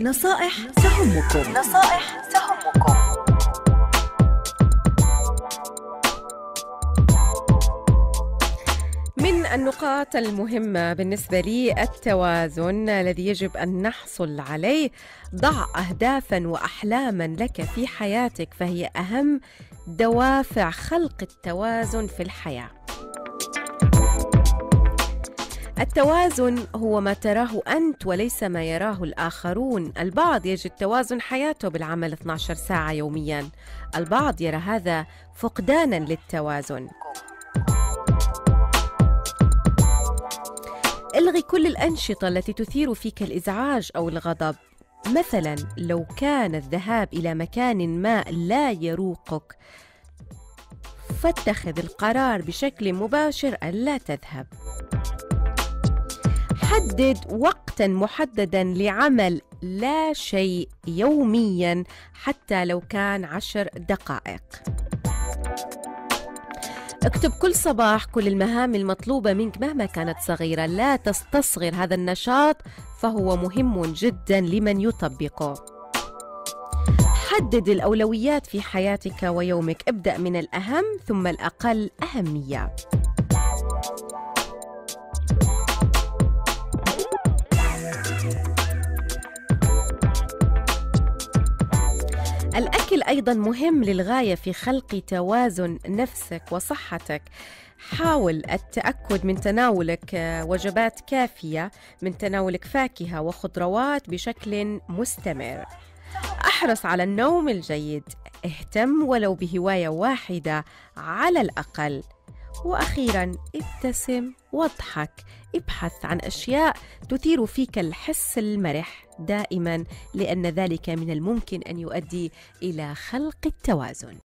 نصائح تهمكم. نصائح تهمكم. من النقاط المهمة بالنسبة لي التوازن الذي يجب أن نحصل عليه. ضع أهدافا وأحلاما لك في حياتك فهي أهم دوافع خلق التوازن في الحياة. التوازن هو ما تراه أنت وليس ما يراه الآخرون. البعض يجد توازن حياته بالعمل 12 ساعة يوميا. البعض يرى هذا فقدانا للتوازن. الغي كل الأنشطة التي تثير فيك الإزعاج أو الغضب. مثلا لو كان الذهاب إلى مكان ما لا يروقك فاتخذ القرار بشكل مباشر ألا تذهب. حدد وقتا محددا لعمل لا شيء يوميا حتى لو كان عشر دقائق. اكتب كل صباح كل المهام المطلوبة منك مهما كانت صغيرة. لا تستصغر هذا النشاط فهو مهم جدا لمن يطبقه. حدد الأولويات في حياتك ويومك. ابدأ من الأهم ثم الأقل أهمية. الأكل أيضا مهم للغاية في خلق توازن نفسك وصحتك. حاول التأكد من تناولك وجبات كافية من تناولك فاكهة وخضروات بشكل مستمر. أحرص على النوم الجيد. اهتم ولو بهواية واحدة على الأقل. وأخيرا ابتسم واضحك. ابحث عن أشياء تثير فيك الحس المرح دائما لأن ذلك من الممكن أن يؤدي إلى خلق التوازن.